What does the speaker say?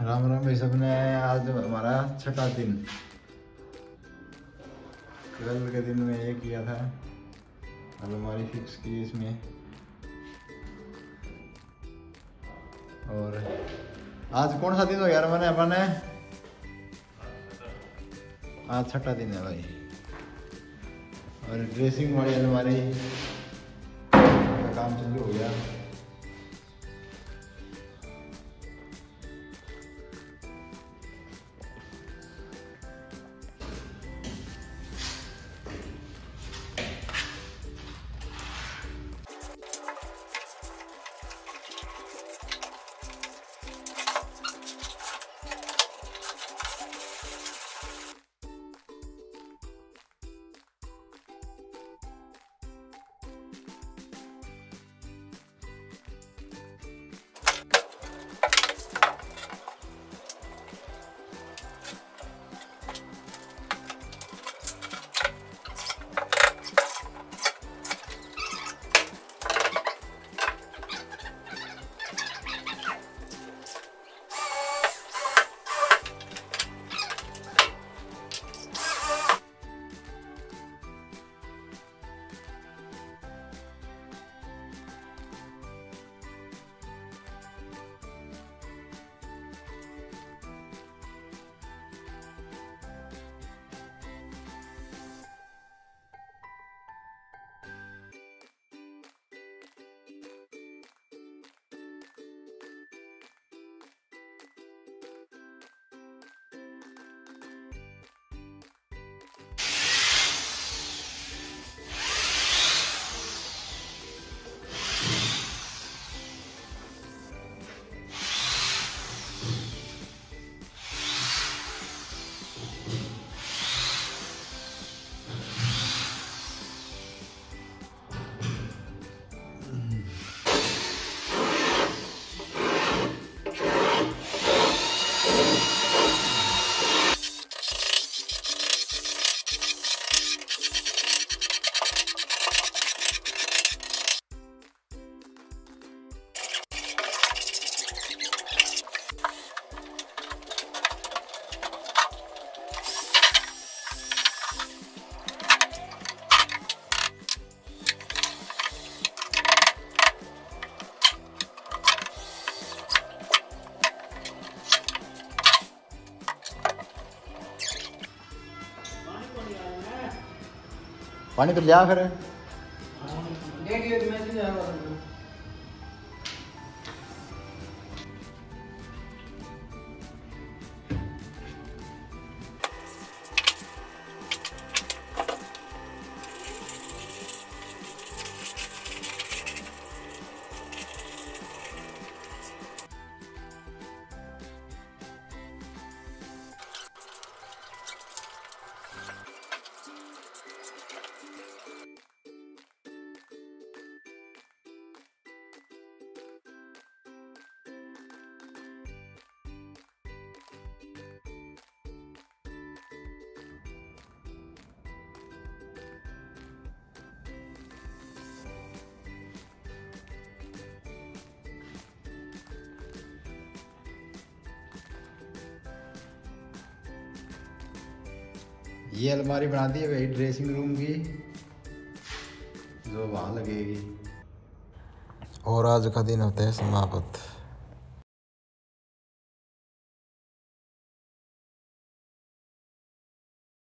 राम राम भाई सबने आज हमारा छठा दिन। कल के दिन में ये किया था अलमारी फिक्स की इसमें। और आज कौन सा दिन हो यार मैंने, अपन आज छठा दिन है भाई। और ड्रेसिंग वाली अलमारी काम चालू हो गया। पानी तो लिया फिर ये अलमारी बना दी है वही ड्रेसिंग रूम की, जो वहाँ लगेगी। और आज का दिन होता है समाप्त।